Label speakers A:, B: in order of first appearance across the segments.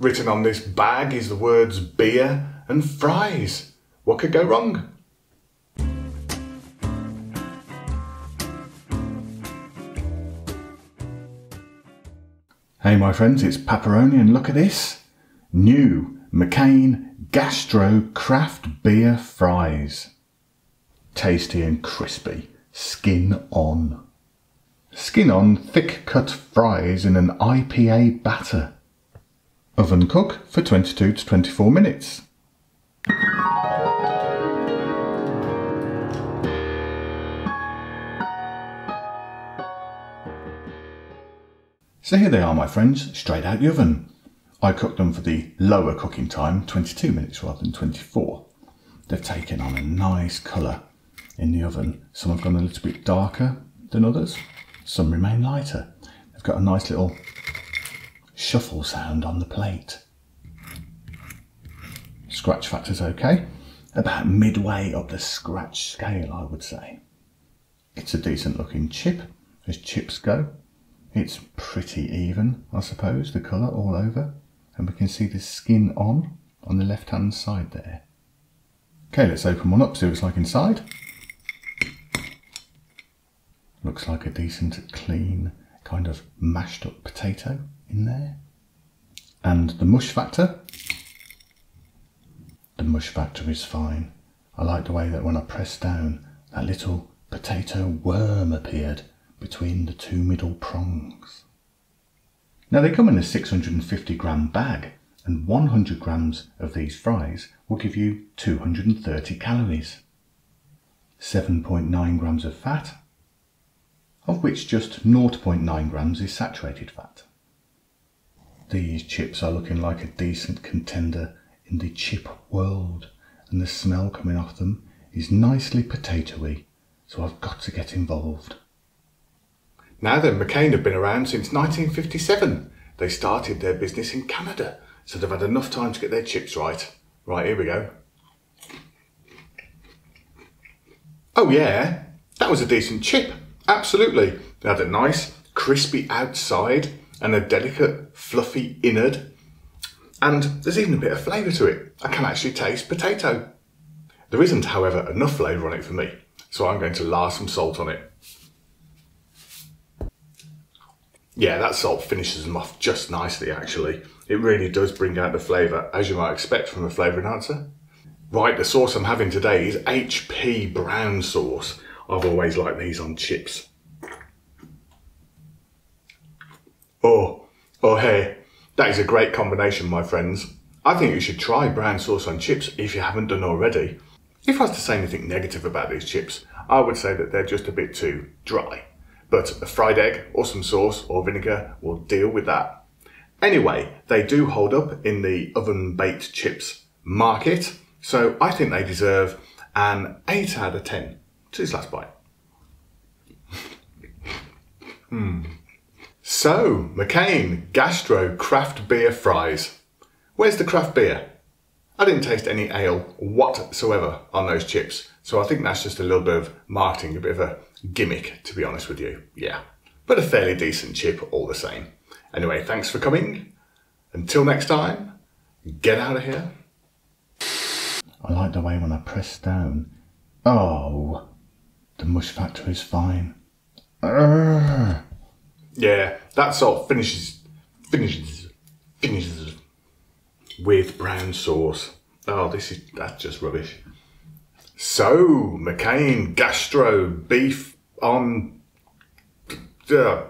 A: Written on this bag is the words beer and fries. What could go wrong? Hey my friends, it's Papparoni and look at this. New McCain Gastro Craft Beer Fries. Tasty and crispy, skin on. Skin on thick cut fries in an IPA batter. Oven cook for 22 to 24 minutes. So here they are my friends, straight out the oven. I cooked them for the lower cooking time, 22 minutes rather than 24. They've taken on a nice colour in the oven. Some have gone a little bit darker than others. Some remain lighter. They've got a nice little shuffle sound on the plate. Scratch factor's okay. About midway up the scratch scale, I would say. It's a decent looking chip, as chips go. It's pretty even, I suppose, the colour all over. And we can see the skin on, on the left hand side there. Okay, let's open one up, see what it's like inside. Looks like a decent, clean, kind of mashed up potato in there. And the mush factor. The mush factor is fine. I like the way that when I press down, that little potato worm appeared between the two middle prongs. Now they come in a 650 gram bag and 100 grams of these fries will give you 230 calories. 7.9 grams of fat, of which just 0.9 grams is saturated fat. These chips are looking like a decent contender in the chip world and the smell coming off them is nicely potatoey, so I've got to get involved. Now then, McCain have been around since 1957. They started their business in Canada, so they've had enough time to get their chips right. Right, here we go. Oh yeah, that was a decent chip. Absolutely. They had a nice, crispy outside and a delicate, fluffy innard. And there's even a bit of flavour to it. I can actually taste potato. There isn't, however, enough flavour on it for me, so I'm going to lar some salt on it. Yeah, that salt finishes them off just nicely actually. It really does bring out the flavour, as you might expect from a flavour enhancer. Right, the sauce I'm having today is HP brown sauce. I've always liked these on chips. Oh, oh hey, that is a great combination, my friends. I think you should try brown sauce on chips if you haven't done already. If I was to say anything negative about these chips, I would say that they're just a bit too dry but a fried egg or some sauce or vinegar will deal with that. Anyway, they do hold up in the oven baked chips market, so I think they deserve an 8 out of 10 to this last bite. Hmm. So, McCain Gastro Craft Beer Fries. Where's the craft beer? I didn't taste any ale whatsoever on those chips, so I think that's just a little bit of marketing, a bit of a gimmick, to be honest with you. Yeah, but a fairly decent chip all the same. Anyway, thanks for coming. Until next time, get out of here. I like the way when I press down. Oh, the mush factor is fine. Urgh. Yeah, that salt finishes, finishes, finishes with brown sauce. Oh, this is, that's just rubbish. So, McCain Gastro Beef on. Uh,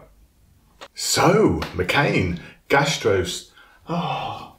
A: so, McCain Gastros. Oh.